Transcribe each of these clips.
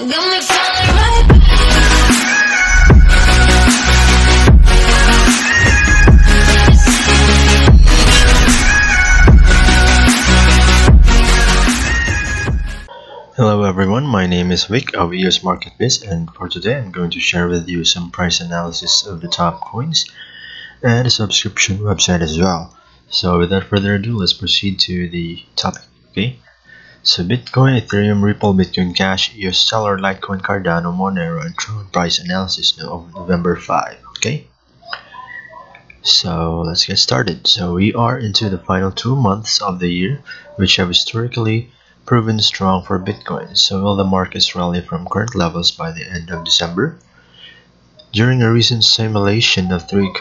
Hello everyone, my name is Vic of EOS Market Biz and for today I'm going to share with you some price analysis of the top coins and a subscription website as well. So without further ado, let's proceed to the topic, okay? So Bitcoin, Ethereum, Ripple, Bitcoin Cash, EOS Stellar, Litecoin, Cardano, Monero, and Tron price analysis of November 5, okay? So let's get started. So we are into the final two months of the year, which have historically proven strong for Bitcoin, so will the markets rally from current levels by the end of December? During a recent simulation of three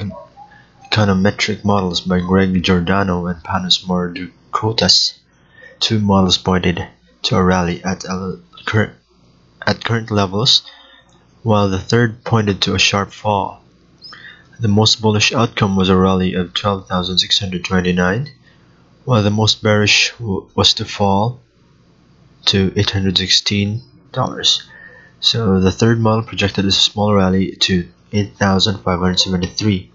econometric models by Greg Giordano and Panos Mourdoukoutas, two models pointed to a rally at, current, at current levels, while the third pointed to a sharp fall. The most bullish outcome was a rally of 12,629, while the most bearish was to fall to $816. So the third model projected a small rally to 8,573.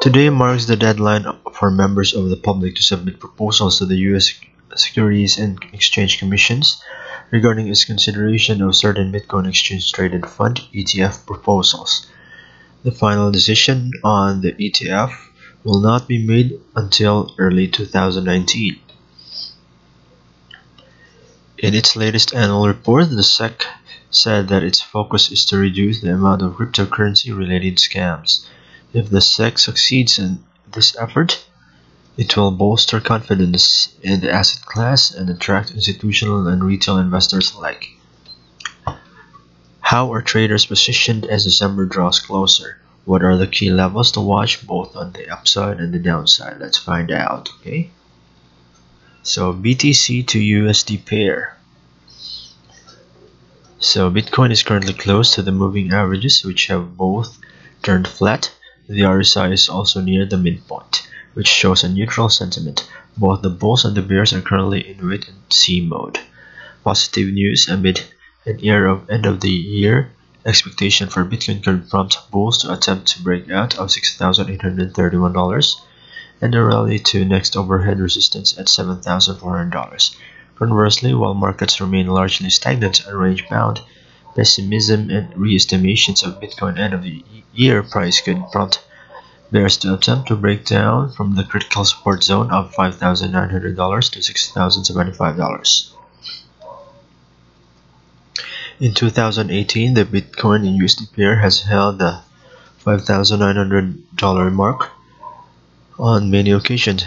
Today marks the deadline for members of the public to submit proposals to the U.S. Securities and Exchange Commissions regarding its consideration of certain Bitcoin exchange traded fund ETF proposals. The final decision on the ETF will not be made until early 2019. In its latest annual report, the SEC said that its focus is to reduce the amount of cryptocurrency related scams. If the SEC succeeds in this effort, it will bolster confidence in the asset class and attract institutional and retail investors alike. How are traders positioned as December draws closer? What are the key levels to watch both on the upside and the downside? Let's find out, okay? So BTC to USD pair. So Bitcoin is currently close to the moving averages which have both turned flat. The RSI is also near the midpoint, which shows a neutral sentiment. Both the bulls and the bears are currently in wait and see mode. Positive news amid an year of end of the year expectation for Bitcoin could prompt bulls to attempt to break out of $6,831 and a rally to next overhead resistance at $7,400. Conversely, while markets remain largely stagnant and range-bound, pessimism and re-estimations of Bitcoin end of the year price could prompt bears to attempt to break down from the critical support zone of $5,900 to $6,075. In 2018, the Bitcoin and USD pair has held the $5,900 mark on many occasions.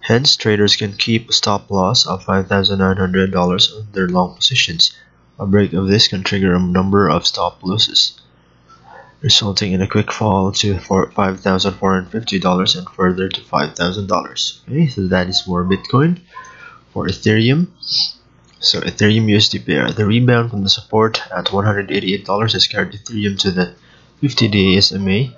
Hence, traders can keep a stop loss of $5,900 on their long positions. A break of this can trigger a number of stop losses, resulting in a quick fall to $5,450 and further to $5,000. Okay, so that is for Bitcoin. For Ethereum, so Ethereum USD pair, uh, the rebound from the support at $188 has carried Ethereum to the 50-day SMA.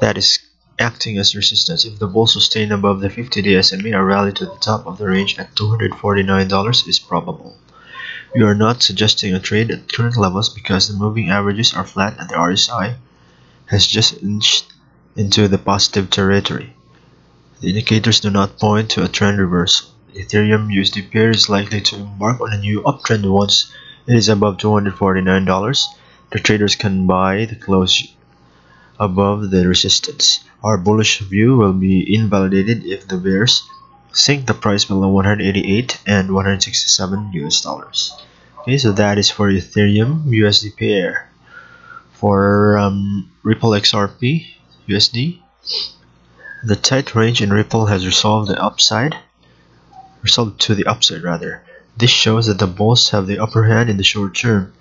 That is acting as resistance. If the bull sustain above the 50-day SMA, a rally to the top of the range at $249 is probable. We are not suggesting a trade at current levels because the moving averages are flat and the RSI has just inched into the positive territory. The indicators do not point to a trend reversal. Ethereum USD pair is likely to embark on a new uptrend once it is above $249. The traders can buy the close above the resistance. Our bullish view will be invalidated if the bears sink the price below 188 and 167 US dollars. Okay, so that is for Ethereum USD pair. For um, Ripple XRP USD, the tight range in Ripple has resolved the upside, resolved to the upside rather. This shows that the bulls have the upper hand in the short term.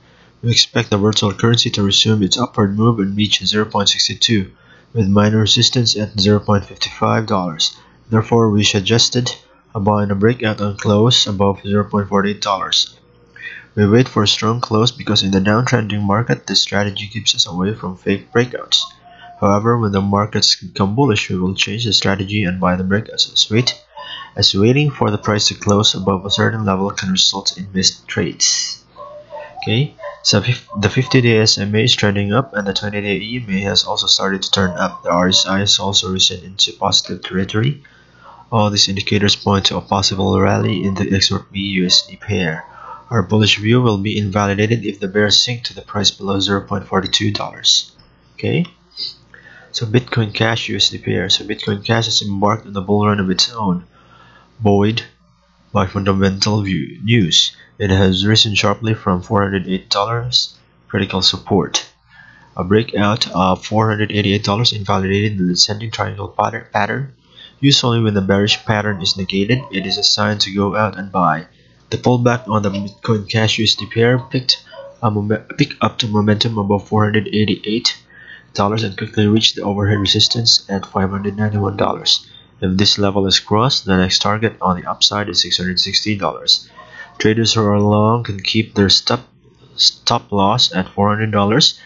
We expect the virtual currency to resume its upward move and reach 0.62 with minor resistance at $0.55. Therefore, we suggested a buy and a breakout on close above $0.48. We wait for a strong close because in the downtrending market, this strategy keeps us away from fake breakouts. However, when the markets become bullish, we will change the strategy and buy the breakouts as wait, as waiting for the price to close above a certain level can result in missed trades. Okay, So the 50-day SMA is trending up, and the 20-day EMA has also started to turn up. The RSI has also risen into positive territory. All these indicators point to a possible rally in the XRP USD pair. Our bullish view will be invalidated if the bears sink to the price below $0.42. Okay. So Bitcoin Cash USD pair. So Bitcoin Cash has embarked on a bull run of its own, buoyed by fundamental view news. It has risen sharply from $408 critical support. A breakout of $488 invalidated the descending triangle pattern. Usually when the bearish pattern is negated, it is a sign to go out and buy. The pullback on the Bitcoin Cash USD pair picked, picked up to momentum above $488 and quickly reached the overhead resistance at $591. If this level is crossed, the next target on the upside is $660. Traders who are long can keep their stop, stop loss at $400.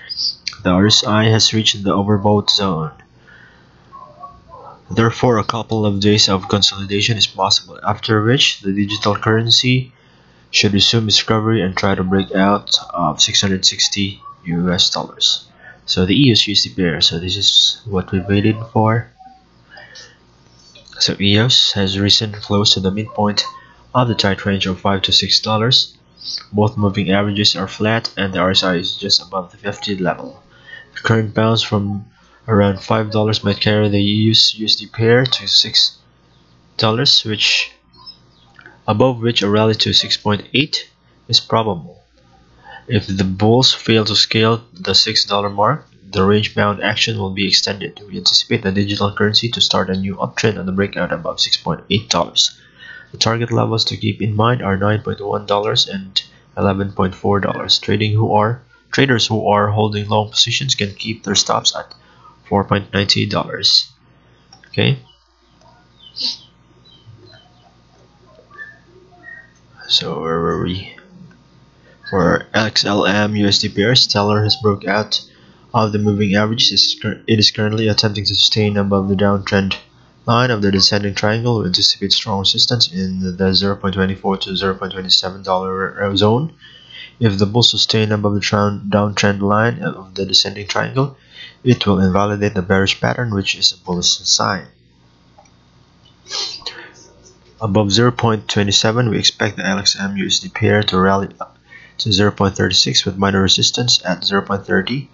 The RSI has reached the overbought zone. Therefore, a couple of days of consolidation is possible, after which the digital currency should resume its recovery and try to break out of 660 US dollars. So the EOS pair, so this is what we waited for. So EOS has risen close to the midpoint of the tight range of 5 to 6 dollars. Both moving averages are flat and the RSI is just above the 50 level. The current bounce from around $5 might carry the EOS USD pair to 6 dollars which above which a rally to 6.8 is probable. If the bulls fail to scale the $6 mark, the range-bound action will be extended. We anticipate the digital currency to start a new uptrend on the breakout above $6.8. The target levels to keep in mind are $9.1 and $11.4. Trading who are traders who are holding long positions can keep their stops at $4.90. Okay. So where were we? For XLM USD pair, Stellar has broke out of the moving averages. It is currently attempting to sustain above the downtrend line of the descending triangle. We anticipate strong resistance in the 0.24 to 0.27 dollar zone. If the bull sustain above the downtrend line of the descending triangle, it will invalidate the bearish pattern, which is a bullish sign. Above 0.27, we expect the LXM USD pair to rally up to 0.36 with minor resistance at 0.30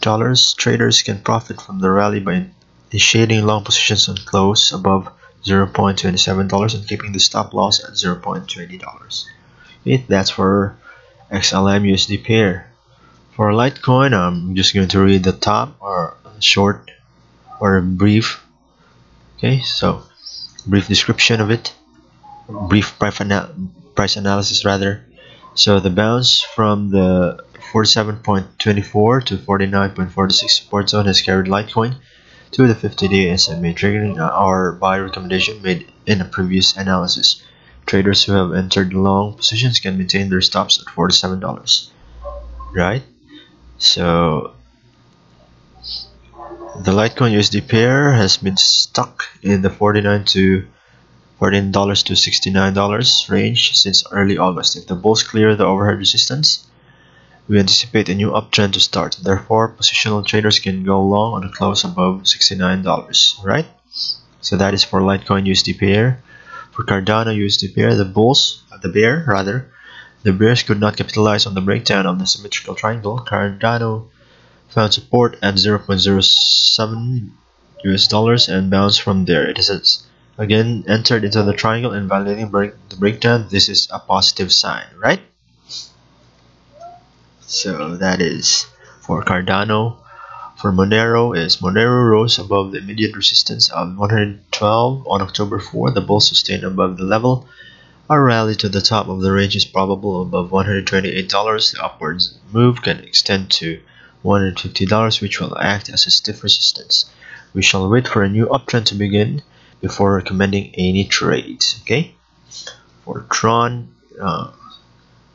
dollars. Traders can profit from the rally by initiating long positions on close above 0.27 dollars and keeping the stop loss at 0.20 dollars. Okay, that's for XLM USD pair. For Litecoin, I'm just going to read the top or short or brief. Okay, so brief description of it. Brief price, anal price analysis rather. So the bounce from the 47.24 to 49.46 support zone has carried Litecoin to the 50-day SMA triggering our buy recommendation made in a previous analysis. Traders who have entered long positions can maintain their stops at $47 right so the Litecoin USD pair has been stuck in the 49 to $14 to $69 range since early August. If the bulls clear the overhead resistance, we anticipate a new uptrend to start. Therefore, positional traders can go long on a close above $69, right? So that is for Litecoin USD pair. For Cardano USD pair, the bulls, the bear rather, the bears could not capitalize on the breakdown of the symmetrical triangle. Cardano found support at 0.07 US dollars and bounced from there. It is again entered into the triangle and validating break the breakdown. This is a positive sign, right? So that is for Cardano. For Monero is Monero rose above the immediate resistance of 112 on October 4. The bull sustained above the level. A rally to the top of the range is probable above $128. The upwards move can extend to $150 which will act as a stiff resistance. We shall wait for a new uptrend to begin before recommending any trades. Okay, for Tron uh,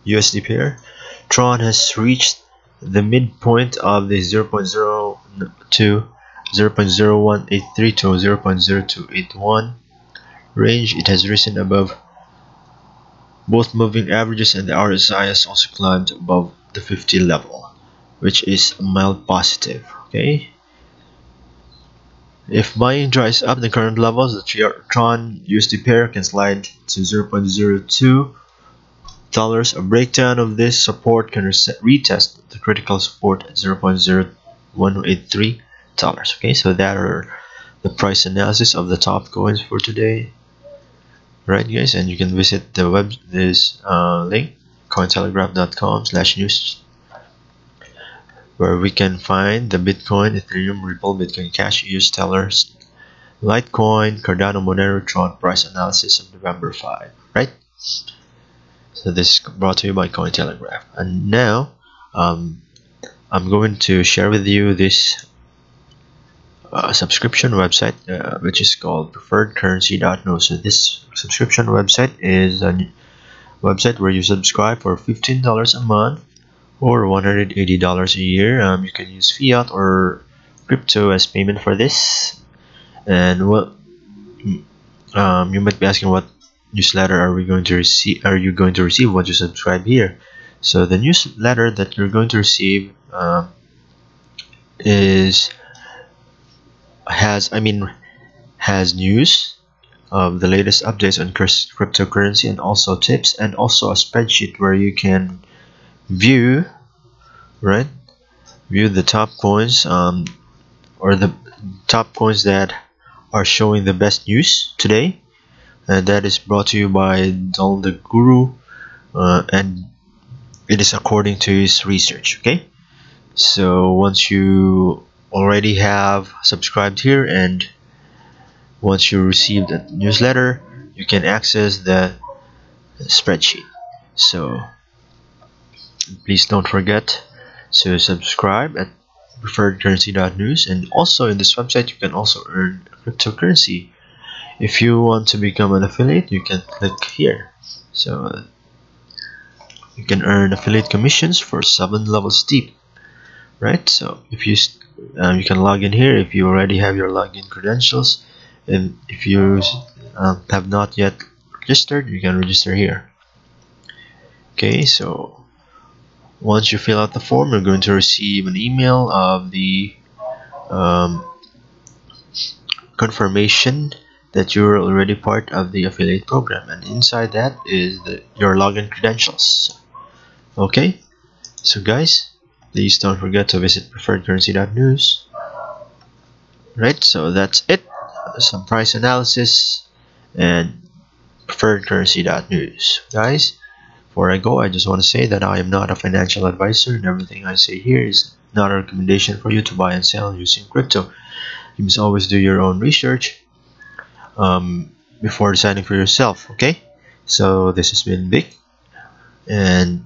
USD pair, Tron has reached the midpoint of the 0.02, 0.0183 to 0.0281 range. It has risen above both moving averages and the RSI has also climbed above the 50 level which is mild positive okay? If buying dries up the current levels the Tron USD pair can slide to 0.02 dollars. A breakdown of this support can retest the critical support at 0.0183 dollars okay? So that are the price analysis of the top coins for today right guys? And you can visit the web this uh, link cointelegraph.com slash news where we can find the bitcoin ethereum ripple bitcoin cash EOS stellar litecoin cardano monero tron price analysis of november 5 right? So this is brought to you by cointelegraph. And now um, i'm going to share with you this uh, subscription website uh, which is called preferredcurrency.news so this subscription website is a website where you subscribe for $15 a month or $180 a year. Um, you can use fiat or crypto as payment for this. And what um, you might be asking what newsletter are we going to receive are you going to receive once you subscribe here? So the newsletter that you're going to receive um, is has I mean has news of the latest updates on cryptocurrency and also tips and also a spreadsheet where you can view right view the top coins um, or the top coins that are showing the best news today. And that is brought to you by Donald the Guru uh, and it is according to his research okay? So once you already have subscribed here and once you receive the newsletter you can access the spreadsheet. So please don't forget to subscribe at preferredcurrency.news and also in this website you can also earn cryptocurrency. If you want to become an affiliate you can click here. So you can earn affiliate commissions for seven levels deep right? So if you um, you can log in here if you already have your login credentials. And if you um, have not yet registered you can register here. Okay so once you fill out the form you're going to receive an email of the um, confirmation that you're already part of the affiliate program. And inside that is the, your login credentials. Okay so guys please don't forget to visit preferredcurrency.news right so that's it. Some price analysis and preferredcurrency.news guys before I go I just want to say that I am not a financial advisor and everything I say here is not a recommendation for you to buy and sell using crypto. You must always do your own research um, before deciding for yourself okay? So this has been Vic and